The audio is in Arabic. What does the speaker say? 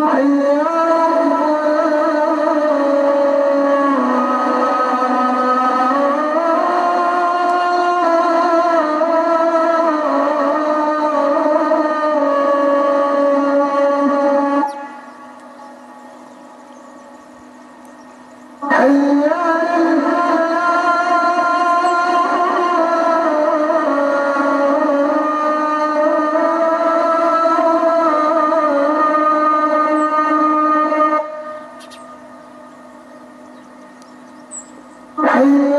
حيا Bye.